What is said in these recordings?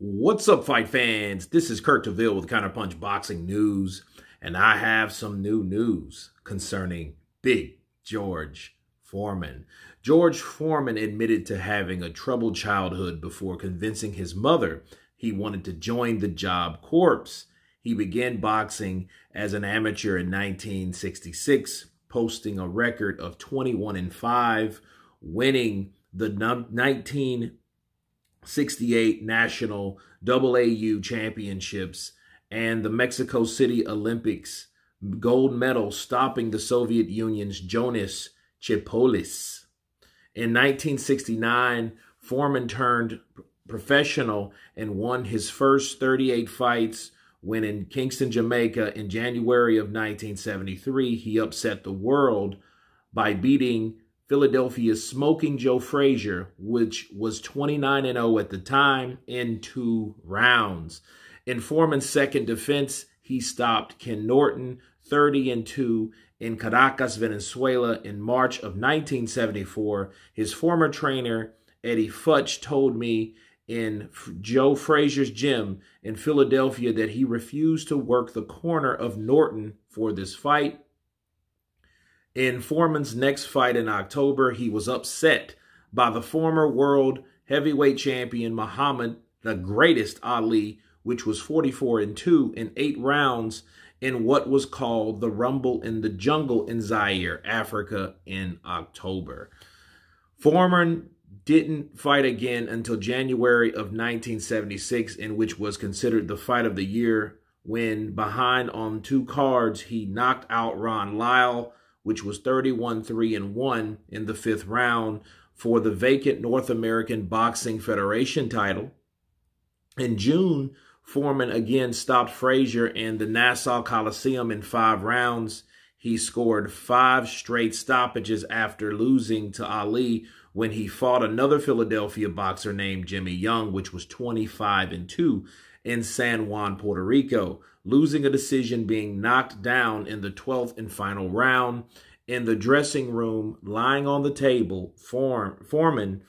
What's up, fight fans? This is Kurt DeVille with Counterpunch Boxing News, and I have some new news concerning Big George Foreman. George Foreman admitted to having a troubled childhood before convincing his mother he wanted to join the Job Corps. He began boxing as an amateur in 1966, posting a record of 21 and 5, winning the 19 68 national AAU championships and the Mexico City Olympics gold medal stopping the Soviet Union's Jonas Chepulis. In 1969, Foreman turned professional and won his first 38 fights when in Kingston, Jamaica in January of 1973, he upset the world by beating Philadelphia's Smoking Joe Frazier, which was 29 0 at the time, in two rounds. In Foreman's second defense, he stopped Ken Norton 30 and 2 in Caracas, Venezuela in March of 1974. His former trainer, Eddie Futch, told me in Joe Frazier's gym in Philadelphia that he refused to work the corner of Norton for this fight. In Foreman's next fight in October, he was upset by the former world heavyweight champion Muhammad, the greatest Ali, which was 44 and 2 in eight rounds in what was called the Rumble in the Jungle in Zaire, Africa, in October. Foreman didn't fight again until January of 1976, in which was considered the fight of the year when, behind on two cards, he knocked out Ron Lyle which was 31 3 and 1 in the fifth round for the vacant North American Boxing Federation title. In June, Foreman again stopped Frazier in the Nassau Coliseum in five rounds. He scored five straight stoppages after losing to Ali when he fought another Philadelphia boxer named Jimmy Young, which was 25 and 2 in San Juan, Puerto Rico, losing a decision being knocked down in the 12th and final round. In the dressing room, lying on the table, Form, Foreman,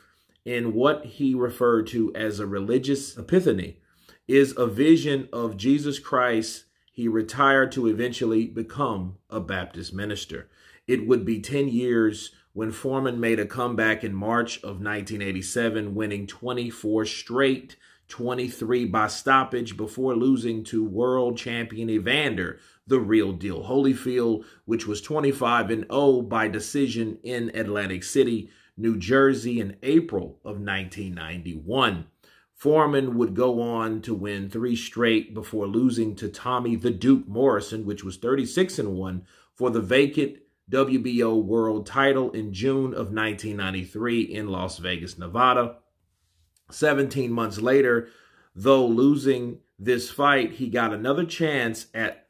in what he referred to as a religious epiphany, is a vision of Jesus Christ. He retired to eventually become a Baptist minister. It would be 10 years when Foreman made a comeback in March of 1987, winning 24 straight 23 by stoppage before losing to world champion Evander, the real deal Holyfield, which was 25 and 0 by decision in Atlantic City, New Jersey in April of 1991. Foreman would go on to win three straight before losing to Tommy the Duke Morrison, which was 36 and 1 for the vacant WBO world title in June of 1993 in Las Vegas, Nevada. 17 months later, though losing this fight, he got another chance at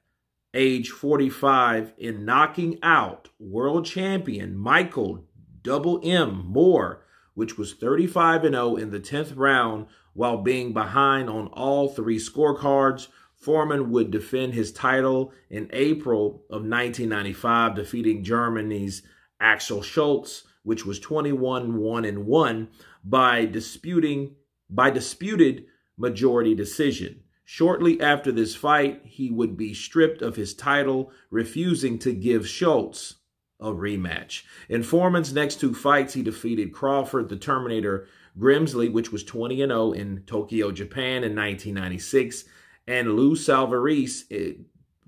age 45 in knocking out world champion Michael Double M Moorer, which was 35 and 0 in the 10th round while being behind on all three scorecards. Foreman would defend his title in April of 1995, defeating Germany's Axel Schulz, which was 21 1 and 1 by disputing by disputed majority decision. Shortly after this fight, he would be stripped of his title, refusing to give Schulz a rematch. In Foreman's next two fights, he defeated Crawford, the Terminator Grimsley, which was 20 and 0 in Tokyo, Japan in 1996, and Lou Savarese, eh,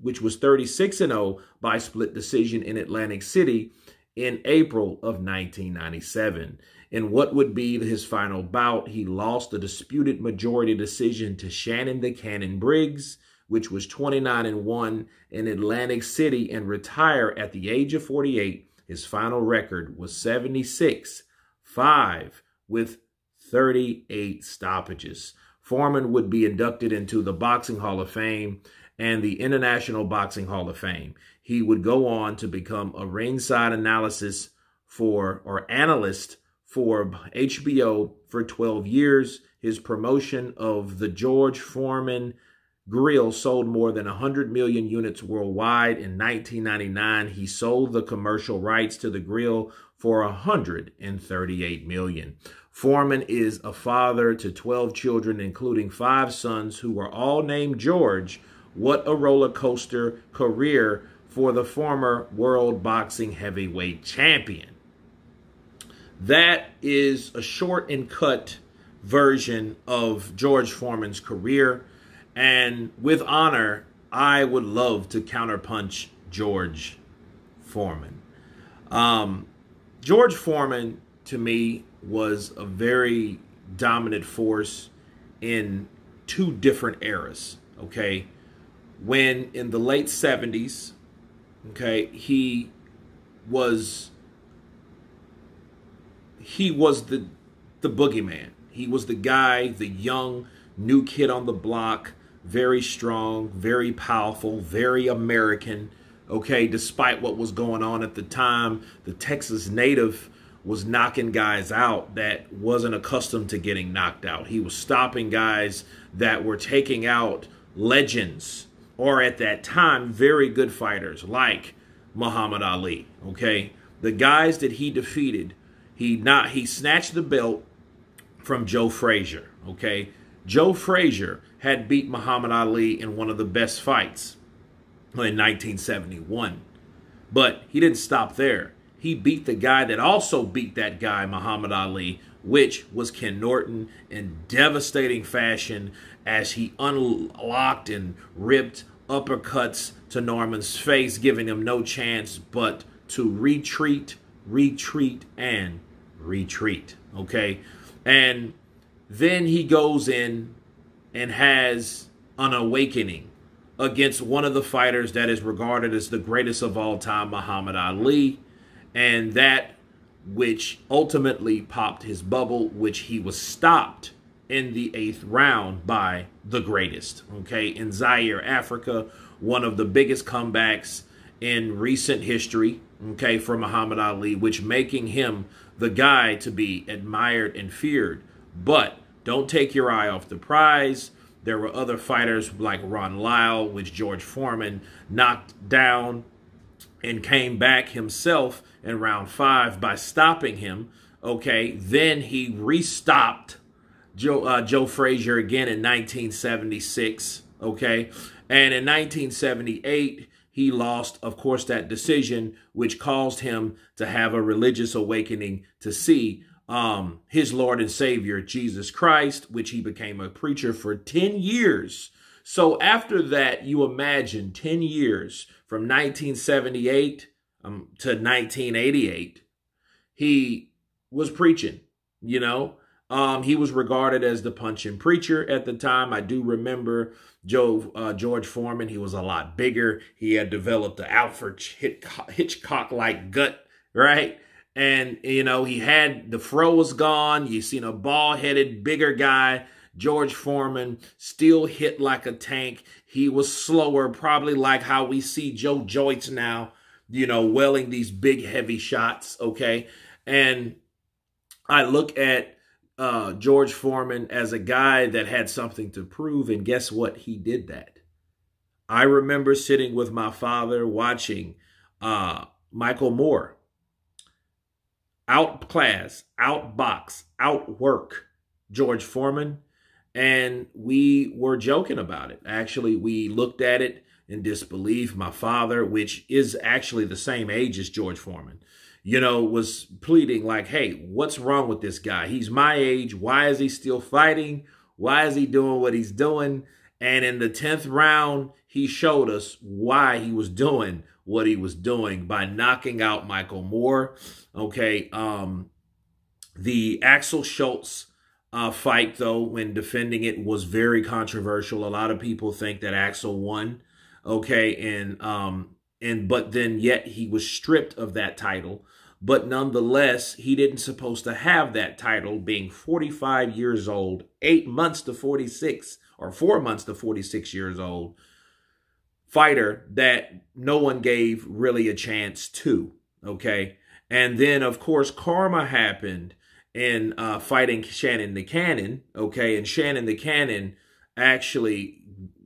which was 36 and 0 by split decision in Atlantic City in April of 1997. In what would be his final bout, he lost a disputed majority decision to Shannon the Cannon Briggs, which was 29 and 1 in Atlantic City and retire at the age of 48. His final record was 76 5 with 38 stoppages. Foreman would be inducted into the Boxing Hall of Fame and the International Boxing Hall of Fame. He would go on to become a ringside analysis for or analyst for HBO for 12 years. His promotion of the George Foreman grill sold more than 100 million units worldwide. In 1999, he sold the commercial rights to the grill for 138 million. Foreman is a father to 12 children, including five sons who were all named George. What a roller coaster career for the former world boxing heavyweight champion. That is a short and cut version of George Foreman's career. And with honor, I would love to counterpunch George Foreman. Um, George Foreman, to me, was a very dominant force in two different eras. Okay. When in the late 70s, okay, he was he was the the boogeyman. He was the guy, the young new kid on the block, very strong, very powerful, very American. Okay, despite what was going on at the time, the Texas native was knocking guys out that wasn't accustomed to getting knocked out. He was stopping guys that were taking out legends or at that time very good fighters like Muhammad Ali, okay? The guys that he defeated, he not he snatched the belt from Joe Frazier, okay? Joe Frazier had beat Muhammad Ali in one of the best fights in 1971. But he didn't stop there he beat the guy that also beat that guy, Muhammad Ali, which was Ken Norton, in devastating fashion as he unlocked and ripped uppercuts to Norman's face, giving him no chance but to retreat, retreat, and retreat. Okay. And then he goes in and has an awakening against one of the fighters that is regarded as the greatest of all time, Muhammad Ali and that which ultimately popped his bubble, which he was stopped in the eighth round by the greatest. Okay, in Zaire, Africa, one of the biggest comebacks in recent history. Okay, for Muhammad Ali, which making him the guy to be admired and feared. But don't take your eye off the prize. There were other fighters like Ron Lyle, which George Foreman knocked down and came back himself in round five by stopping him. Okay, then he restopped Joe uh, Joe Frazier again in 1976. Okay, and in 1978 he lost, of course, that decision, which caused him to have a religious awakening to see um, his Lord and Savior Jesus Christ, which he became a preacher for 10 years. So after that, you imagine 10 years from 1978 um, to 1988, he was preaching, you know. Um, he was regarded as the punching preacher at the time. I do remember Joe uh, George Foreman. He was a lot bigger. He had developed the Alfred Hitchcock-like gut, right? And you know he had the fro was gone. You seen a bald-headed, bigger guy. George Foreman still hit like a tank. He was slower, probably like how we see Joe Joyce now you know, welling these big, heavy shots, okay? And I look at uh, George Foreman as a guy that had something to prove, and guess what? He did that. I remember sitting with my father watching uh, Michael Moorer outclass, outbox, outwork George Foreman. And we were joking about it. Actually, we looked at it in disbelief. My father, which is actually the same age as George Foreman, you know, was pleading like, hey, what's wrong with this guy? He's my age. Why is he still fighting? Why is he doing what he's doing? And in the 10th round, he showed us why he was doing what he was doing by knocking out Michael Moorer. Okay. Um, the Axel Schulz uh, fight, though, when defending it was very controversial. A lot of people think that Axel won okay and um and but then yet he was stripped of that title. But nonetheless he didn't supposed to have that title being 45 years old 8 months to 46 or 4 months to 46 years old fighter that no one gave really a chance to okay? And then of course karma happened in uh, fighting Shannon the Cannon okay? And Shannon the Cannon actually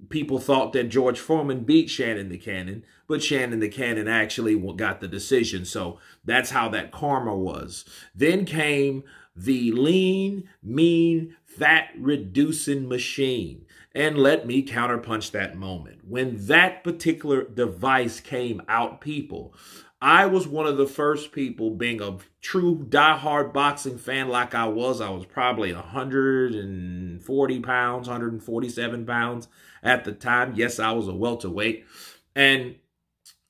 people thought that George Foreman beat Shannon the Cannon, but Shannon the Cannon actually got the decision. So that's how that karma was. Then came the lean, mean, fat reducing machine. And let me counterpunch that moment. When that particular device came out, people, I was one of the first people being a true diehard boxing fan like I was. I was probably 140 pounds, 147 pounds at the time. Yes, I was a welterweight. And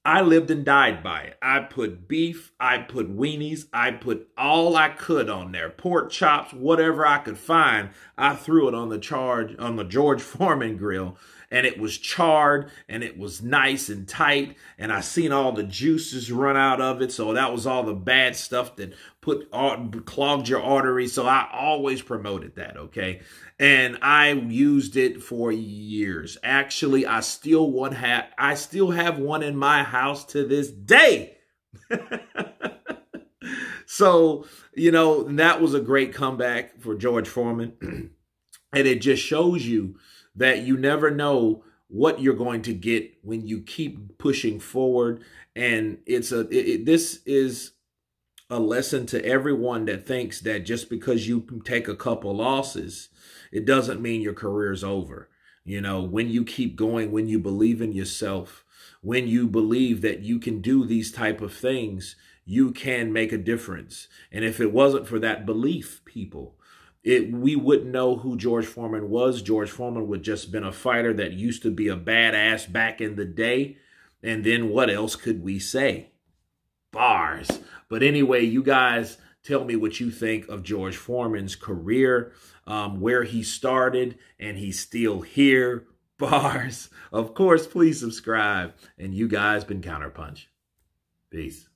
I lived and died by it. I put beef, I put weenies, I put all I could on there. Pork chops, whatever I could find, I threw it on the charge on the George Foreman grill and it was charred and it was nice and tight and I seen all the juices run out of it. So that was all the bad stuff that put uh, clogged your arteries. So I always promoted that, okay? And I used it for years. Actually, I still one have I still have one in my house to this day. so, you know, that was a great comeback for George Foreman. and it just shows you that you never know what you're going to get when you keep pushing forward. And it's a it, it, this is a lesson to everyone that thinks that just because you take a couple losses it doesn't mean your career is over. You know when you keep going when you believe in yourself when you believe that you can do these type of things you can make a difference. And if it wasn't for that belief people it we wouldn't know who George Foreman was. George Foreman would just been a fighter that used to be a badass back in the day. And then what else could we say? Bars. But anyway, you guys tell me what you think of George Foreman's career, um, where he started, and he's still here. Bars. Of course, please subscribe. And you guys been Counterpunch. Peace.